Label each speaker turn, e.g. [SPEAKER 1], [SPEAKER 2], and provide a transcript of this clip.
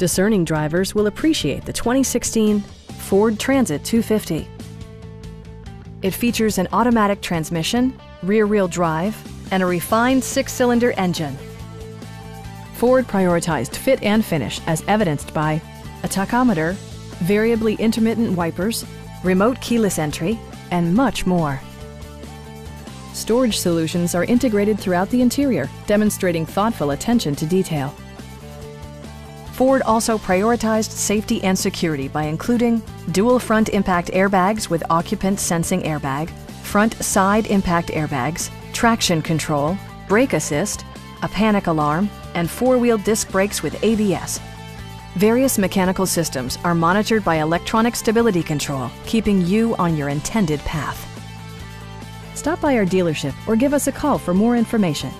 [SPEAKER 1] Discerning drivers will appreciate the 2016 Ford Transit 250. It features an automatic transmission, rear-wheel drive, and a refined six-cylinder engine. Ford prioritized fit and finish as evidenced by a tachometer, variably intermittent wipers, remote keyless entry, and much more. Storage solutions are integrated throughout the interior, demonstrating thoughtful attention to detail. Ford also prioritized safety and security by including dual front impact airbags with occupant sensing airbag, front side impact airbags, traction control, brake assist, a panic alarm, and four-wheel disc brakes with ABS. Various mechanical systems are monitored by electronic stability control, keeping you on your intended path. Stop by our dealership or give us a call for more information.